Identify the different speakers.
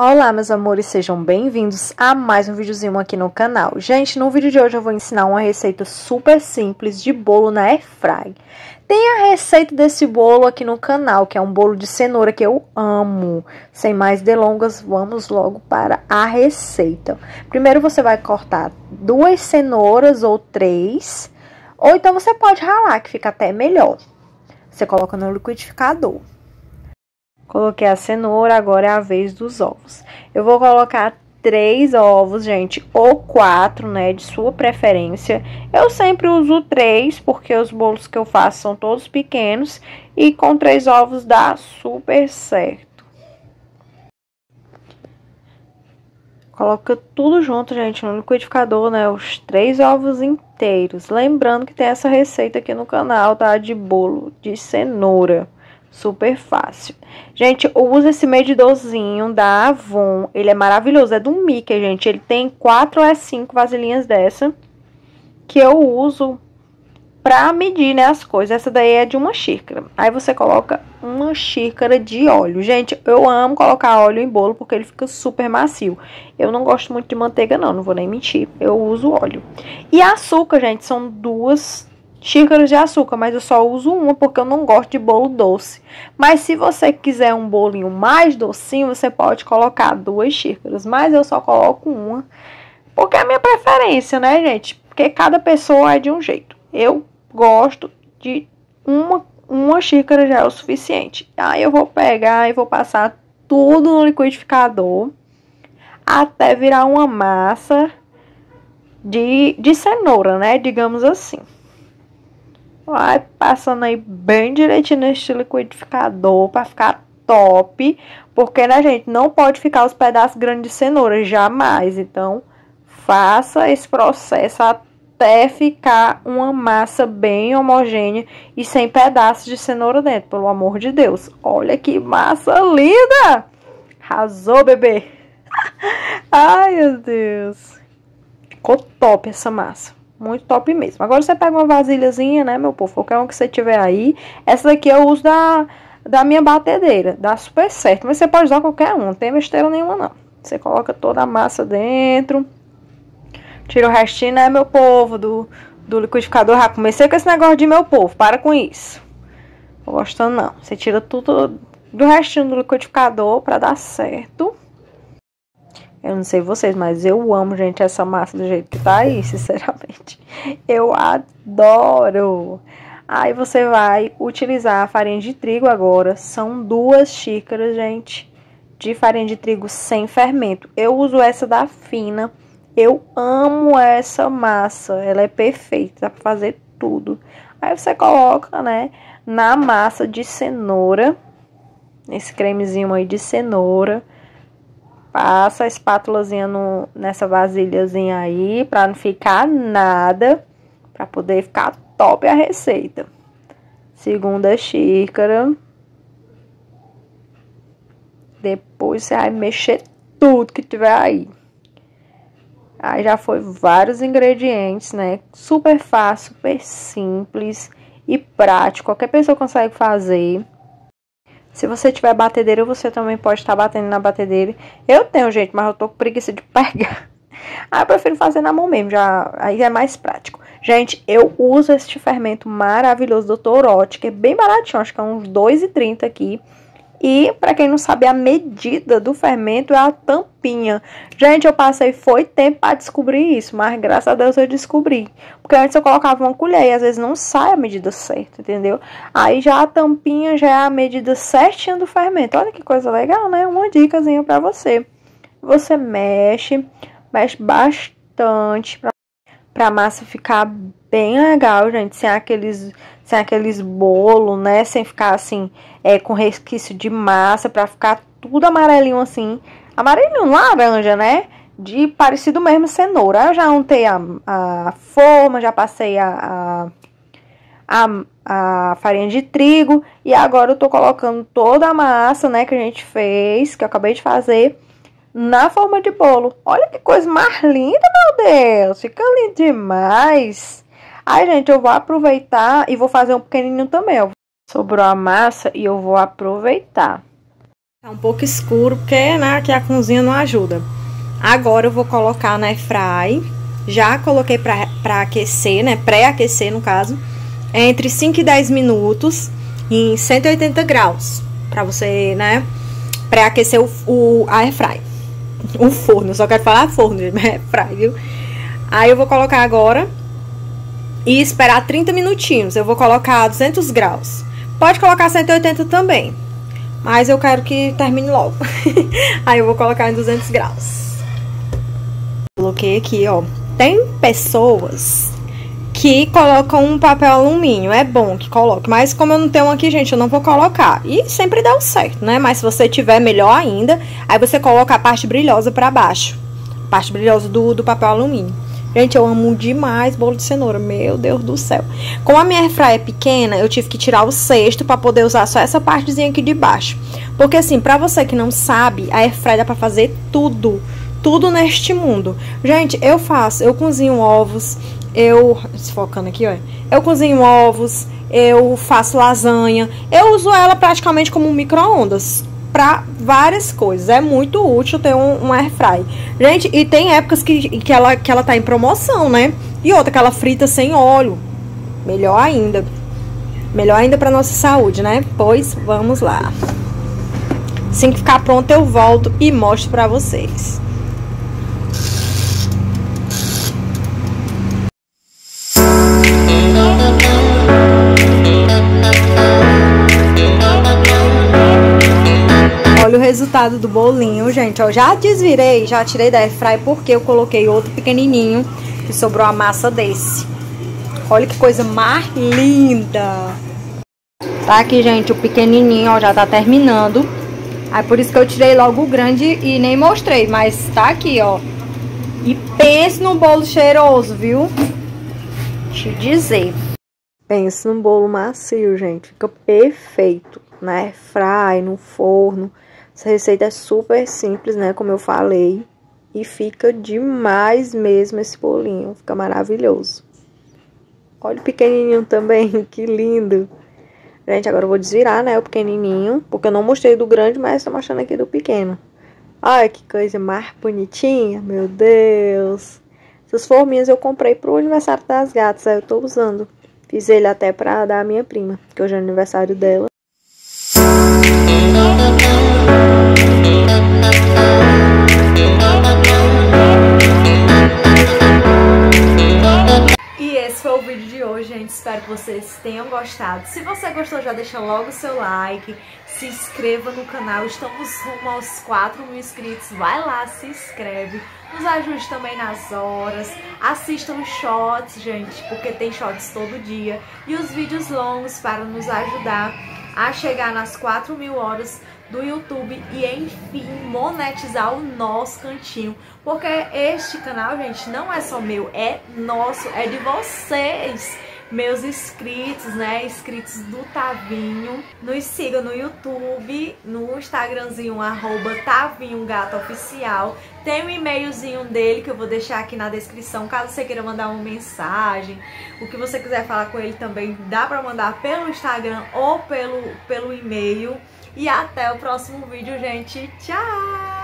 Speaker 1: Olá, meus amores, sejam bem-vindos a mais um videozinho aqui no canal. Gente, no vídeo de hoje eu vou ensinar uma receita super simples de bolo na airfry. Tem a receita desse bolo aqui no canal, que é um bolo de cenoura que eu amo. Sem mais delongas, vamos logo para a receita. Primeiro você vai cortar duas cenouras ou três, ou então você pode ralar, que fica até melhor. Você coloca no liquidificador. Coloquei a cenoura, agora é a vez dos ovos. Eu vou colocar três ovos, gente, ou quatro, né, de sua preferência. Eu sempre uso três, porque os bolos que eu faço são todos pequenos. E com três ovos dá super certo. Coloca tudo junto, gente, no liquidificador, né, os três ovos inteiros. Lembrando que tem essa receita aqui no canal, tá, de bolo de cenoura. Super fácil. Gente, uso esse medidorzinho da Avon. Ele é maravilhoso. É do Mickey, gente. Ele tem 4 ou 5 vasilhinhas dessa. Que eu uso pra medir, né, as coisas. Essa daí é de uma xícara. Aí você coloca uma xícara de óleo. Gente, eu amo colocar óleo em bolo porque ele fica super macio. Eu não gosto muito de manteiga, não. Não vou nem mentir. Eu uso óleo. E açúcar, gente, são duas xícaras de açúcar, mas eu só uso uma porque eu não gosto de bolo doce. Mas se você quiser um bolinho mais docinho, você pode colocar duas xícaras, mas eu só coloco uma, porque é a minha preferência, né, gente? Porque cada pessoa é de um jeito. Eu gosto de uma, uma xícara já é o suficiente. Aí eu vou pegar e vou passar tudo no liquidificador até virar uma massa de, de cenoura, né? Digamos assim. Vai passando aí bem direitinho nesse liquidificador para ficar top. Porque, né, gente, não pode ficar os pedaços grandes de cenoura, jamais. Então, faça esse processo até ficar uma massa bem homogênea e sem pedaços de cenoura dentro, pelo amor de Deus. Olha que massa linda! Arrasou, bebê! Ai, meu Deus! Ficou top essa massa. Muito top mesmo. Agora você pega uma vasilhazinha, né, meu povo? Qualquer um que você tiver aí. Essa daqui eu uso da, da minha batedeira. Dá super certo. Mas você pode usar qualquer um. Não tem besteira nenhuma, não. Você coloca toda a massa dentro. Tira o restinho, né, meu povo? Do, do liquidificador. Já comecei com esse negócio de meu povo. Para com isso. Não gostando, não. Você tira tudo do restinho do liquidificador pra dar certo. Eu não sei vocês, mas eu amo, gente, essa massa do jeito que tá aí, sinceramente. Eu adoro. Aí você vai utilizar a farinha de trigo agora. São duas xícaras, gente, de farinha de trigo sem fermento. Eu uso essa da fina. Eu amo essa massa. Ela é perfeita, dá pra fazer tudo. Aí você coloca, né, na massa de cenoura. Esse cremezinho aí de cenoura. Passa a espátulazinha no, nessa vasilhazinha aí, pra não ficar nada, pra poder ficar top a receita. Segunda xícara. Depois você vai mexer tudo que tiver aí. Aí já foi vários ingredientes, né? Super fácil, super simples e prático. Qualquer pessoa consegue fazer. Se você tiver batedeira, você também pode estar batendo na batedeira. Eu tenho, gente, mas eu tô com preguiça de pegar. Ah, eu prefiro fazer na mão mesmo, já, aí é mais prático. Gente, eu uso este fermento maravilhoso do Torote, que é bem baratinho, acho que é uns R$2,30 aqui. E, para quem não sabe, a medida do fermento é a tampinha. Gente, eu passei, foi tempo para descobrir isso, mas graças a Deus eu descobri. Porque antes eu colocava uma colher e às vezes não sai a medida certa, entendeu? Aí já a tampinha já é a medida certinha do fermento. Olha que coisa legal, né? Uma dicasinha para você. Você mexe, mexe bastante pra, massa ficar bem legal, gente, sem aqueles, sem aqueles bolos, né, sem ficar assim, é, com resquício de massa, pra ficar tudo amarelinho assim, amarelinho, laranja, né, de parecido mesmo cenoura. Eu já untei a, a forma, já passei a, a, a, a farinha de trigo, e agora eu tô colocando toda a massa, né, que a gente fez, que eu acabei de fazer, na forma de bolo. Olha que coisa mais linda, meu Deus! Fica lindo demais! Aí, gente, eu vou aproveitar e vou fazer um pequenininho também. Sobrou a massa e eu vou aproveitar. Tá um pouco escuro, porque né, aqui a cozinha não ajuda. Agora eu vou colocar na airfry. Já coloquei pra aquecer, né? Pré-aquecer, no caso. Entre 5 e 10 minutos em 180 graus. Pra você, né? Pré-aquecer o, o a airfry. O forno, só quero falar forno, airfry, viu? Aí eu vou colocar agora e esperar 30 minutinhos. Eu vou colocar 200 graus. Pode colocar 180 também. Mas eu quero que termine logo. Aí eu vou colocar em 200 graus. Coloquei aqui, ó. Tem pessoas que colocam um papel alumínio. É bom que coloque. Mas como eu não tenho aqui, gente, eu não vou colocar. E sempre dá o certo, né? Mas se você tiver, melhor ainda. Aí você coloca a parte brilhosa pra baixo. Parte brilhosa do, do papel alumínio. Gente, eu amo demais bolo de cenoura. Meu Deus do céu. Como a minha airfryer é pequena, eu tive que tirar o cesto para poder usar só essa partezinha aqui de baixo. Porque assim, para você que não sabe, a airfryer dá para fazer tudo. Tudo neste mundo. Gente, eu faço, eu cozinho ovos, eu, focando aqui, ó. Eu cozinho ovos, eu faço lasanha. Eu uso ela praticamente como um micro-ondas para várias coisas. É muito útil ter um, um air fry. Gente, e tem épocas que, que, ela, que ela tá em promoção, né? E outra que ela frita sem óleo. Melhor ainda. Melhor ainda para nossa saúde, né? Pois vamos lá. Assim que ficar pronto, eu volto e mostro para vocês. Resultado do bolinho, gente. Eu já desvirei, já tirei da airfryer porque eu coloquei outro pequenininho que sobrou a massa desse. Olha que coisa mais linda. Tá aqui, gente, o pequenininho, ó, já tá terminando. Aí por isso que eu tirei logo o grande e nem mostrei, mas tá aqui, ó. E pense num bolo cheiroso, viu? Te dizer. Pense num bolo macio, gente. Fica perfeito, né? Fry, no forno. Essa receita é super simples, né? Como eu falei. E fica demais mesmo esse bolinho. Fica maravilhoso. Olha o pequenininho também, que lindo. Gente, agora eu vou desvirar, né, o pequenininho. Porque eu não mostrei do grande, mas tô mostrando aqui do pequeno. Olha que coisa mais bonitinha, meu Deus. Essas forminhas eu comprei pro aniversário das gatas, aí eu tô usando. Fiz ele até pra dar a minha prima, que hoje é aniversário dela. Gente. Espero que vocês tenham gostado. Se você gostou, já deixa logo o seu like. Se inscreva no canal. Estamos rumo aos 4 mil inscritos. Vai lá, se inscreve. Nos ajude também nas horas. Assistam os shots, gente, porque tem shots todo dia. E os vídeos longos para nos ajudar a chegar nas 4 mil horas do YouTube e enfim monetizar o nosso cantinho, porque este canal, gente, não é só meu, é nosso, é de vocês meus inscritos, né? Inscritos do Tavinho. Nos siga no YouTube, no Instagramzinho, arroba Tavinho Gato Oficial. Tem um e-mailzinho dele que eu vou deixar aqui na descrição, caso você queira mandar uma mensagem. O que você quiser falar com ele também, dá pra mandar pelo Instagram ou pelo, pelo e-mail. E até o próximo vídeo, gente. Tchau!